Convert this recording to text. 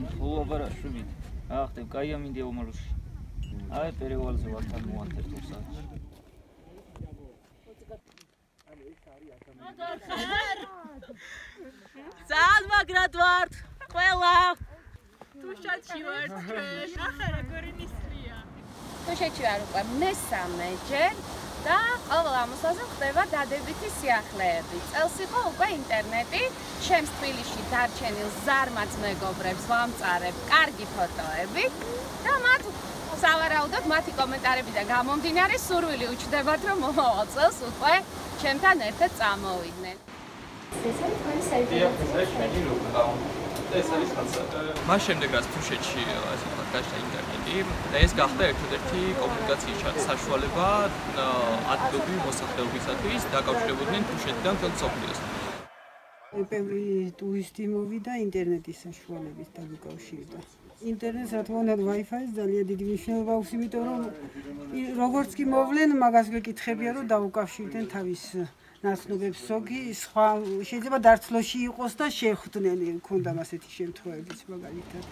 ოპერაშვილი. ახტებ, კაია მინდია უმალუში. აი, პერივალზე ვარ თან მოანთებ თურსა. ძალიან მაგრად ვარ. ყველა თუშეთში ვარ ჩვენ. ახლა როგორი ნისლია. თუშეთში ვარ უკვე მესამეჯერ და ყოველ ამოსაზე ხდება დადებითი სიახლეები. წელს იყო უკვე ინტერნეტი, ჩემს თბილისში დარჩენილ ზარმაც მეგობრებს ვამწარებ კარგი ფოტოები და მათ სავარაუდოდ მათი კომენტარებიდან გამომდინარე სურვილი უჩნდებათ რომ მომავალ წელს უკვე ჩემთან ერთად წამოვიდნენ. ეს არის თქვენი საიტი. ეს მეგი როგორ ეს არის ხალხა. მას შემდეგ რაც თუშეთში ასე ვთქვათ და ეს გახდა ერთადერთი კომუნიკაციის საშუალება ადგილობრივი მოსახლეობისათვის დაკავშირებოდნენ თუშეთთან თელ სოფლიოს. პევრი ტურისტი მოვიდა ინტერნეტის საშუალებით დაგიკავშირდა. ინტერნეტს რა თქმა უნდა Wi-Fi-ს ძალიან დიდი მნიშვნელობა აქვს, იმიტომ რომ როგორც კი მოვლენ, მაგას გეკითხებია რომ დაუკავშირდნენ თავის ნაცნობებს ზოგი სხვა შეიძლება დარცლოში იყოს და შეხვდნენ, ქონდა ასეთი შემთხვევებიც მაგალითად.